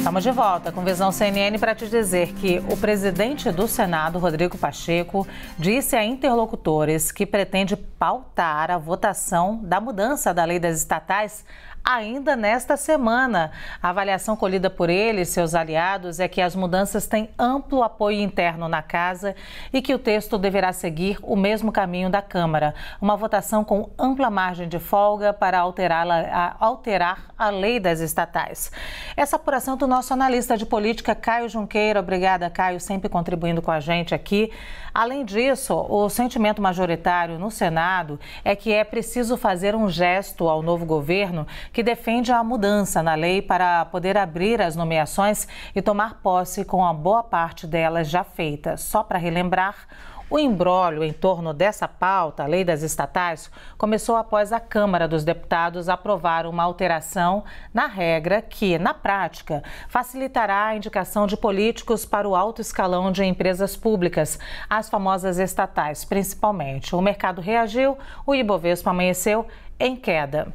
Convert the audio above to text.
Estamos de volta com Visão CNN para te dizer que o presidente do Senado, Rodrigo Pacheco, disse a interlocutores que pretende pautar a votação da mudança da lei das estatais ainda nesta semana. A avaliação colhida por ele e seus aliados é que as mudanças têm amplo apoio interno na casa e que o texto deverá seguir o mesmo caminho da Câmara. Uma votação com ampla margem de folga para alterar a, alterar a lei das estatais. Essa apuração do nosso analista de política, Caio Junqueira. Obrigada, Caio, sempre contribuindo com a gente aqui. Além disso, o sentimento majoritário no Senado é que é preciso fazer um gesto ao novo governo que defende a mudança na lei para poder abrir as nomeações e tomar posse com a boa parte delas já feita. Só para relembrar, o embrólio em torno dessa pauta, a lei das estatais, começou após a Câmara dos Deputados aprovar uma alteração na regra que, na prática, facilitará a indicação de políticos para o alto escalão de empresas públicas, as famosas estatais, principalmente. O mercado reagiu, o Ibovespa amanheceu em queda.